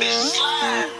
bitch slide.